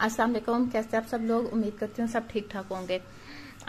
अस्सलाम वालेकुम, कैसे आप सब लोग? उम्मीद करती हूँ सब ठीक ठाक होंगे।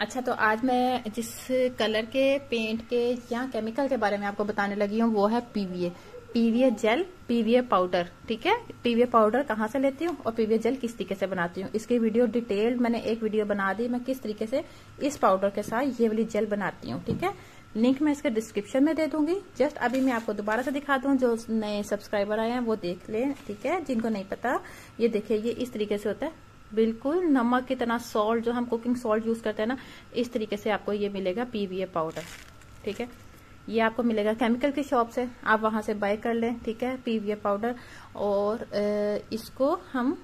अच्छा तो आज मैं जिस कलर के पेंट के या केमिकल के बारे में आपको बताने लगी हूँ, वो है PVA PVA gel PVA powder ठीक है? पीवीए पाउडर कहाँ से लेती हूँ और पीवीए जेल किस तरीके से बनाती हूँ? इसकी वीडियो डिटेल्ड मैंने एक वीडियो बना दी, मैं किस तरीके से इस पाउडर के साथ ये वाली जेल बनाती हूँ, ठीक है? लिंक मैं इसके डिस्क्रिप्शन में दे दूँगी। जस्ट अभी मैं आपको दोबारा से दिखा दूँ, जो नए सब्सक्राइबर आए हैं, वो देख लें, ठीक है? जिनको नहीं पता, ये देखिए, ये इस तरीके से होता है। बिल्कुल नमक की तरह सॉल्ट जो हम कुकिंग सॉल्ट यूज़ करते हैं ना, इस तरीके से आपको ये मिलेगा पीवीए पाउडर ठीक है? ये आपको मिलेगा केमिकल की शॉप से, आप वहाँ से बाय कर लें, ठीक है पीवीए पाउडर और इसको हम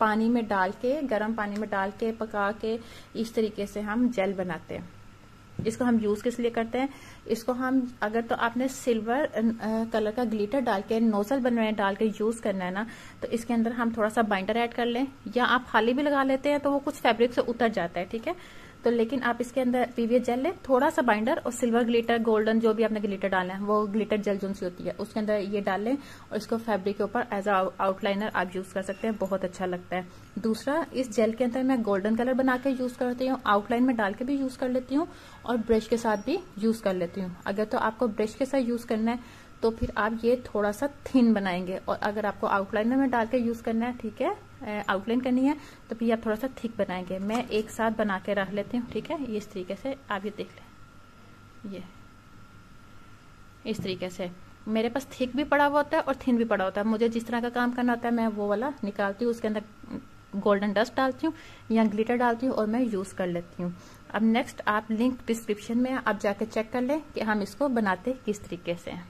पानी में डाल के, गर्म पानी में डाल के, पका के, इस तरीके से हम जेल बनाते हैं। इसको हम यूज़ किस लिए करते हैं? इसको हम, अगर तो आपने सिल्वर कलर का ग्लिटर डाल के नोजल बनवाए डाल के यूज़ करना है ना तो इसके अंदर हम थोड़ा सा बाइंडर ऐड कर लें, या आप खाली भी लगा लेते हैं तो वो कुछ फैब्रिक से उतर जाता है, ठीक है? तो लेकिन आप इसके अंदर पीवीएस जेल लें, थोड़ा सा बाइंडर और सिल्वर ग्लिटर, गोल्डन जो भी आपने ग्लिटर डाले है, वो ग्लिटर जेल जो सी होती है, उसके अंदर ये डाल लें और इसको फैब्रिक के ऊपर एज आउटलाइनर आप यूज़ कर सकते हैं, बहुत अच्छा लगता है। दूसरा, इस जेल के अंदर मैं गोल्डन कलर बना के यूज़ करती हूँ आउटलाइन में डाल के भी यूज़ कर लेती हूँ और ब्रश के साथ भी यूज़ कर लेती हूँ। अगर तो आपको ब्रश के साथ यूज़ करना है तो फिर आप ये थोड़ा सा थिन बनाएँगे। और अगर आपको आउटलाइनर में डाल के यूज़ करना है, ठीक है? आउटलाइन करनी है तो फिर आप थोड़ा सा थिक बनाएँगे। मैं एक साथ बना के रख लेती हूँ, ठीक है? इस तरीके से आप ये देख लें। ये। इस तरीके से। मेरे पास थिक भी पड़ा हुआ होता है और थिन भी पड़ा होता है। मुझे जिस तरह का काम करना होता है, मैं वो वाला निकालती हूँ, उसके अंदर गोल्डन डस्ट डालती हूँ या ग्लिटर डालती हूँ और मैं यूज़ कर लेती हूँ। अब नेक्स्ट आप लिंक डिस्क्रिप्शन में आप जाके चेक कर लें कि हम इसको बनाते किस तरीके से हैं।